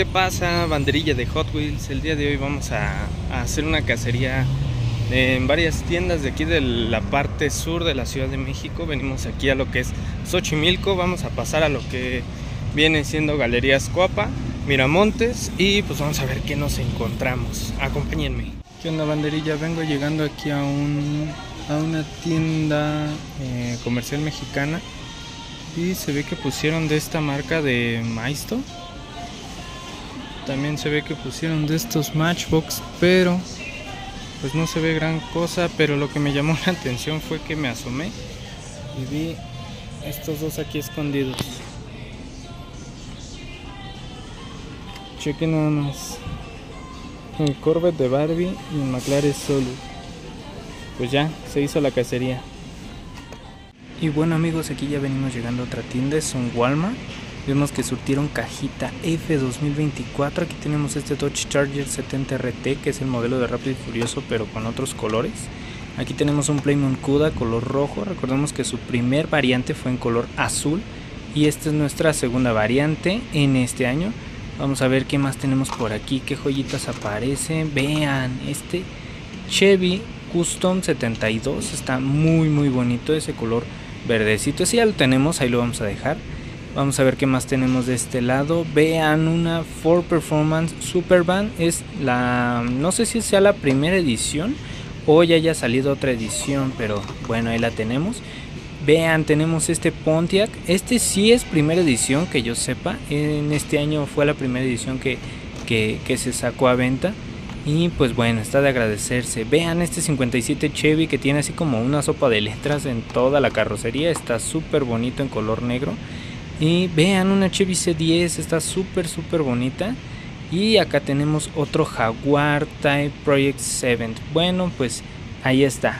¿Qué pasa, banderilla de Hot Wheels? El día de hoy vamos a, hacer una cacería en varias tiendas de aquí de la parte sur de la Ciudad de México. Venimos aquí a lo que es Xochimilco, vamos a pasar a lo que viene siendo Galerías Coapa, Miramontes y pues vamos a ver qué nos encontramos. Acompáñenme. ¿Qué onda, banderilla? Vengo llegando aquí a, un, a una tienda eh, comercial mexicana y se ve que pusieron de esta marca de Maisto también se ve que pusieron de estos Matchbox, pero pues no se ve gran cosa, pero lo que me llamó la atención fue que me asomé y vi estos dos aquí escondidos. Chequen nada más. El Corvette de Barbie y el McLaren Solo. Pues ya, se hizo la cacería. Y bueno amigos, aquí ya venimos llegando a otra tienda, es un Walmart. Vemos que surtieron cajita F 2024. Aquí tenemos este Dodge Charger 70 RT, que es el modelo de Rápido y Furioso, pero con otros colores. Aquí tenemos un Playmon Cuda color rojo. Recordemos que su primer variante fue en color azul. Y esta es nuestra segunda variante en este año. Vamos a ver qué más tenemos por aquí, qué joyitas aparecen. Vean, este Chevy Custom 72 está muy muy bonito ese color verdecito. Ese ya lo tenemos, ahí lo vamos a dejar. Vamos a ver qué más tenemos de este lado. Vean una Ford Performance Supervan. Es la. No sé si sea la primera edición. O ya haya salido otra edición. Pero bueno, ahí la tenemos. Vean, tenemos este Pontiac. Este sí es primera edición que yo sepa. En este año fue la primera edición que, que, que se sacó a venta. Y pues bueno, está de agradecerse. Vean este 57 Chevy que tiene así como una sopa de letras en toda la carrocería. Está súper bonito en color negro. Y vean una Chevy C10, está súper súper bonita. Y acá tenemos otro Jaguar Type Project 7. Bueno, pues ahí está.